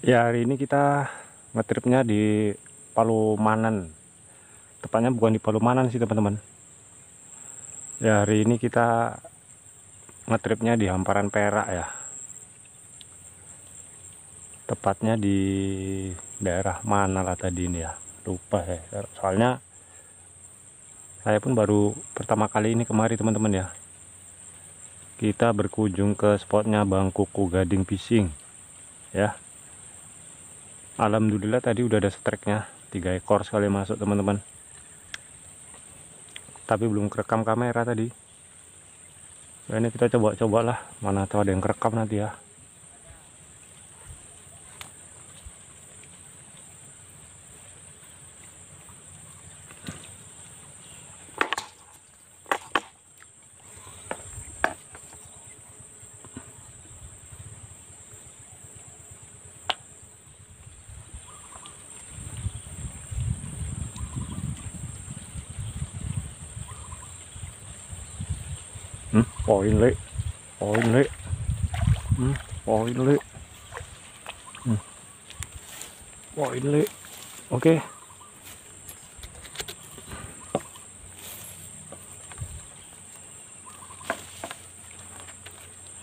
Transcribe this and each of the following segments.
Ya hari ini kita ngetripnya di Palumanan. Tepatnya bukan di Palumanan sih teman-teman. Ya hari ini kita ngetripnya di hamparan Perak ya. Tepatnya di daerah mana lah tadi ini ya? Lupa ya Soalnya saya pun baru pertama kali ini kemari teman-teman ya. Kita berkunjung ke spotnya Bang Kuku Gading Fishing ya Alhamdulillah tadi udah ada streknya tiga ekor sekali masuk teman-teman. Tapi belum kerekam kamera tadi. Nah, ini kita coba-cobalah. Mana tahu ada yang kerekam nanti ya ปล่อยเละปล่อยเละปล่อยเละปล่อยเละโอเค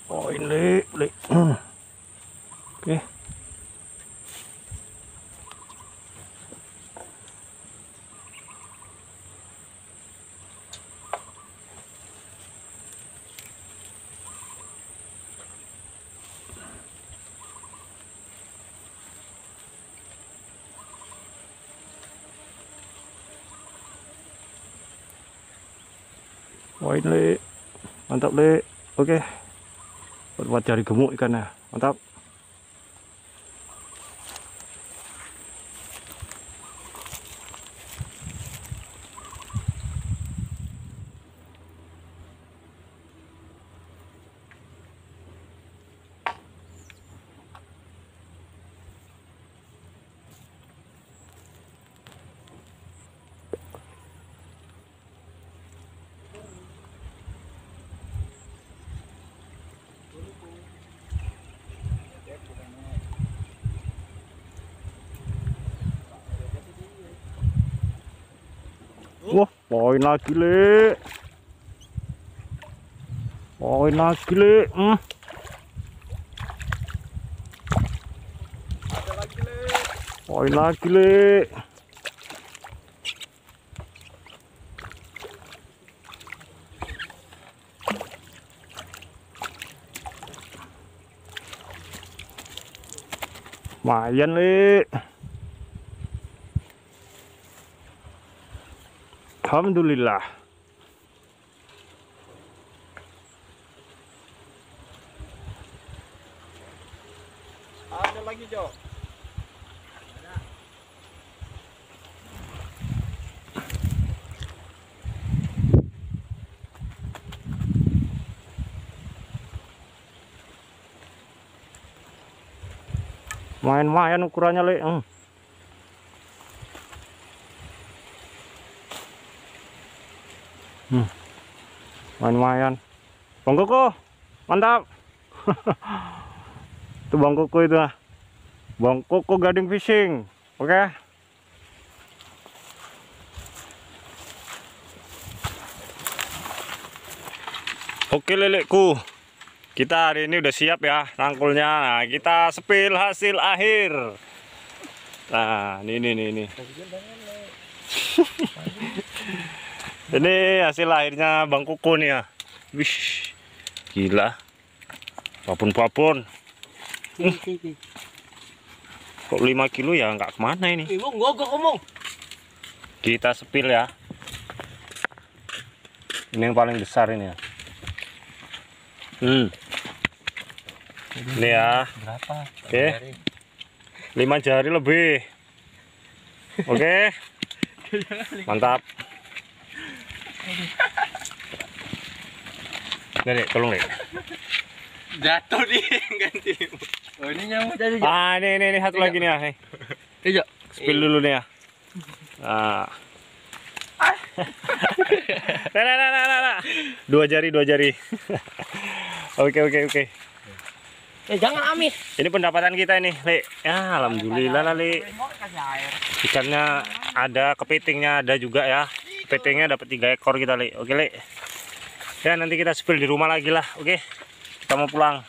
ปล่อยเละเละโอเค Poin le. Mantap le. Oke. Buat, cari gemuk ikannya. Mantap. Wah, poin lagi le. Poin lagi le. Hmm. Poin lagi le. Lumayan le. Alhamdulillah. Ada lagi, Jo. Main-main ukurannya le. Hmm. Hmm. Main-main. Bang Koko, mantap. itu Bang Koko itu ah. Bang Koko Gading Fishing. Oke. Oke leleku. Kita hari ini udah siap ya rangkulnya. Nah, kita sepil hasil akhir. Nah, ini ini ini. ini. Hasil akhirnya Bang Kuku nih ya. Wih, gila. Papun-papun. Kok 5 kilo ya nggak ke mana ini? Ibu ngogok kamu. Kita sepil ya. Ini yang paling besar ini ya. Hmm. Ini ya. Berapa? Oke. Lima jari lebih. Oke. Mantap. Nih, Dek, tolong deh. Jatuh di ganti. Oh, ini nyamuk jadi. Ah, ini, ini, ini satu lagi nih ya. nih. Iya. Spill dulu nih ya. Ah. nah, nah, nah, nah, nah, nah. Dua jari, dua jari. oke, oke, oke. Eh jangan amis. Ini pendapatan kita ini, Le. Ya, alhamdulillah lah, Le. Ikannya ada, kepitingnya ada juga ya. Kepitingnya dapat tiga ekor kita, Le. Oke, Le. Ya, nanti kita spill di rumah lagi lah. Oke. Kita mau pulang.